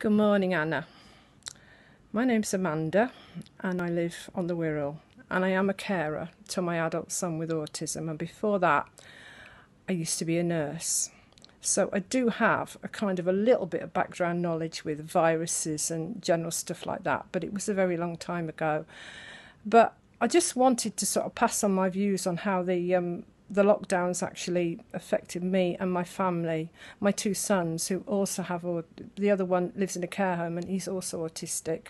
Good morning, Anna. My name's Amanda and I live on the Wirral and I am a carer to my adult son with autism. And before that, I used to be a nurse. So I do have a kind of a little bit of background knowledge with viruses and general stuff like that, but it was a very long time ago. But I just wanted to sort of pass on my views on how the um, the lockdowns actually affected me and my family. My two sons, who also have, the other one lives in a care home and he's also autistic.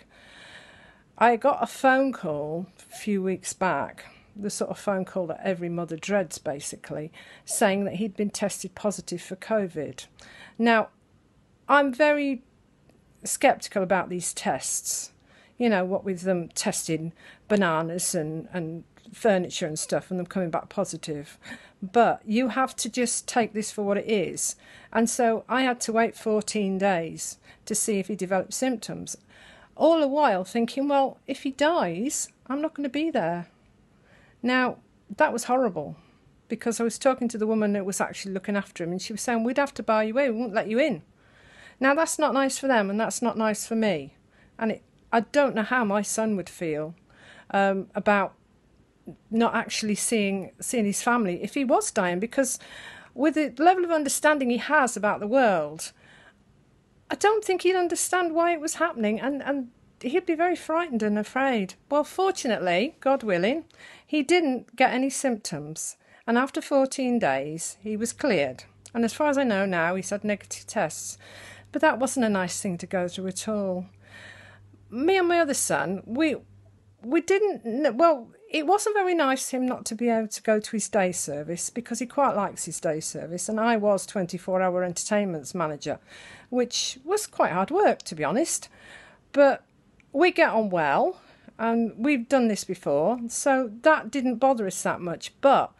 I got a phone call a few weeks back, the sort of phone call that every mother dreads basically, saying that he'd been tested positive for COVID. Now, I'm very skeptical about these tests. You know, what with them testing bananas and, and furniture and stuff and them coming back positive. But you have to just take this for what it is. And so I had to wait 14 days to see if he developed symptoms. All the while thinking, well, if he dies, I'm not going to be there. Now, that was horrible because I was talking to the woman that was actually looking after him and she was saying, we'd have to bar you in, we won't let you in. Now, that's not nice for them and that's not nice for me. And it, I don't know how my son would feel um, about not actually seeing seeing his family if he was dying because with the level of understanding he has about the world I don't think he'd understand why it was happening and and he'd be very frightened and afraid. Well fortunately god willing he didn't get any symptoms and after 14 days he was cleared. And as far as I know now he's had negative tests but that wasn't a nice thing to go through at all me and my other son we we didn't well it wasn't very nice him not to be able to go to his day service because he quite likes his day service and I was 24 hour entertainments manager which was quite hard work to be honest. But we get on well and we've done this before so that didn't bother us that much. But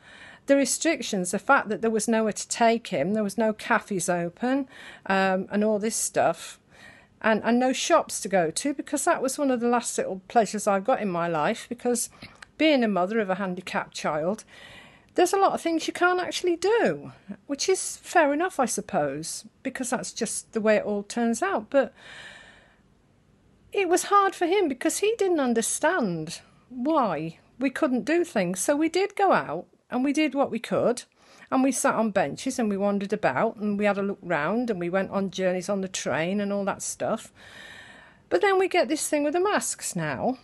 the restrictions, the fact that there was nowhere to take him, there was no cafes open, um, and all this stuff, and, and no shops to go to because that was one of the last little pleasures I've got in my life because being a mother of a handicapped child, there's a lot of things you can't actually do, which is fair enough, I suppose, because that's just the way it all turns out. But it was hard for him because he didn't understand why we couldn't do things. So we did go out and we did what we could and we sat on benches and we wandered about and we had a look round and we went on journeys on the train and all that stuff. But then we get this thing with the masks now.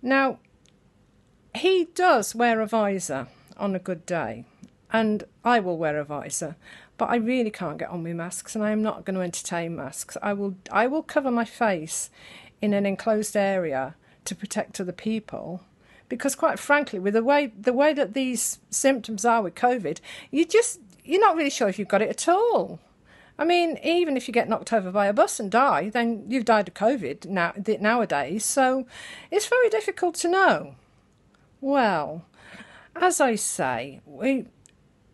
Now, he does wear a visor on a good day, and I will wear a visor, but I really can't get on with masks and I am not going to entertain masks. I will I will cover my face in an enclosed area to protect other people because quite frankly with the way the way that these symptoms are with covid you just you're not really sure if you've got it at all. I mean even if you get knocked over by a bus and die then you've died of covid now nowadays. So it's very difficult to know. Well as i say we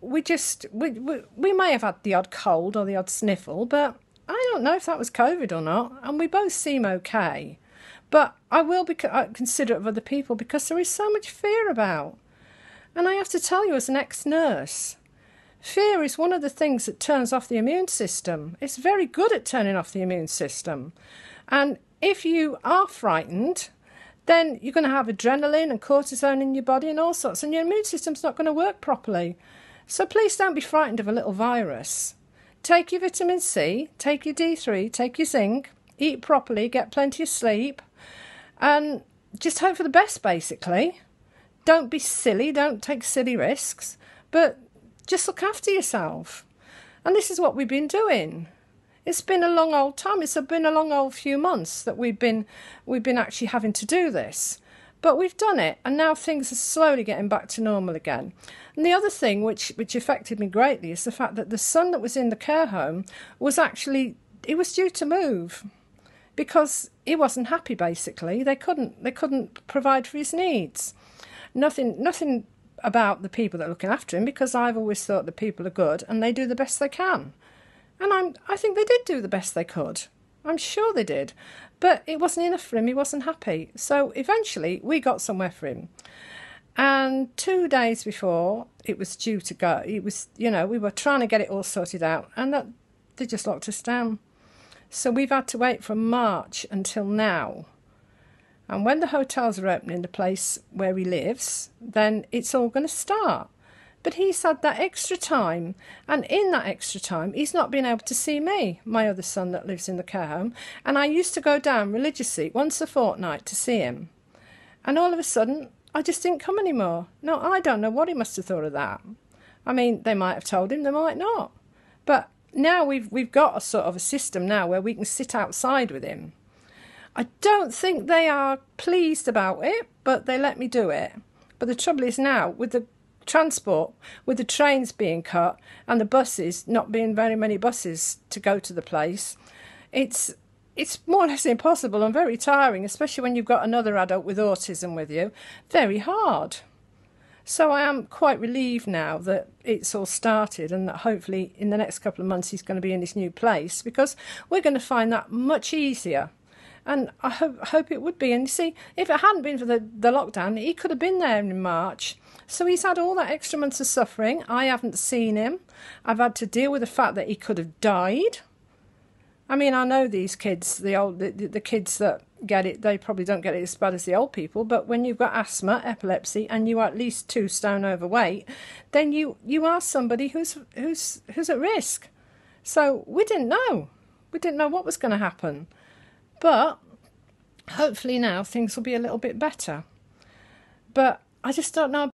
we just we, we, we may have had the odd cold or the odd sniffle but i don't know if that was covid or not and we both seem okay but I will be uh, considerate of other people because there is so much fear about. And I have to tell you, as an ex nurse, fear is one of the things that turns off the immune system. It's very good at turning off the immune system. And if you are frightened, then you're going to have adrenaline and cortisone in your body and all sorts, and your immune system's not going to work properly. So please don't be frightened of a little virus. Take your vitamin C, take your D3, take your zinc, eat properly, get plenty of sleep, and just hope for the best, basically. Don't be silly, don't take silly risks, but just look after yourself. And this is what we've been doing. It's been a long old time. It's been a long old few months that we've been we've been actually having to do this. But we've done it, and now things are slowly getting back to normal again. And the other thing which which affected me greatly is the fact that the son that was in the care home was actually he was due to move because he wasn't happy basically. They couldn't they couldn't provide for his needs. Nothing nothing about the people that are looking after him because I've always thought the people are good and they do the best they can. And I'm I think they did do the best they could. I'm sure they did. But it wasn't enough for him. He wasn't happy. So eventually we got somewhere for him. And two days before it was due to go. It was you know we were trying to get it all sorted out and that they just locked us down So we've had to wait from March until now. And when the hotels are opening the place where he lives, then it's all going to start. But he's had that extra time, and in that extra time, he's not been able to see me, my other son that lives in the care home. And I used to go down religiously once a fortnight to see him. And all of a sudden, I just didn't come anymore. No, I don't know what he must have thought of that. I mean, they might have told him, they might not. But now we've we've got a sort of a system now where we can sit outside with him. I don't think they are pleased about it, but they let me do it. But the trouble is now with the transport, with the trains being cut and the buses not being very many buses to go to the place, it's it's more or less impossible and very tiring, especially when you've got another adult with autism with you. Very hard. So I am quite relieved now that it's all started and that hopefully in the next couple of months he's going to be in his new place because we're going to find that much easier. And I hope, hope it would be. And you see, if it hadn't been for the, the lockdown, he could have been there in March. So he's had all that extra months of suffering. I haven't seen him. I've had to deal with the fact that he could have died I mean, I know these kids, the old, the, the kids that get it, they probably don't get it as bad as the old people. But when you've got asthma, epilepsy, and you are at least two stone overweight, then you you are somebody who's who's who's at risk. So we didn't know, we didn't know what was going to happen, but hopefully now things will be a little bit better. But I just don't know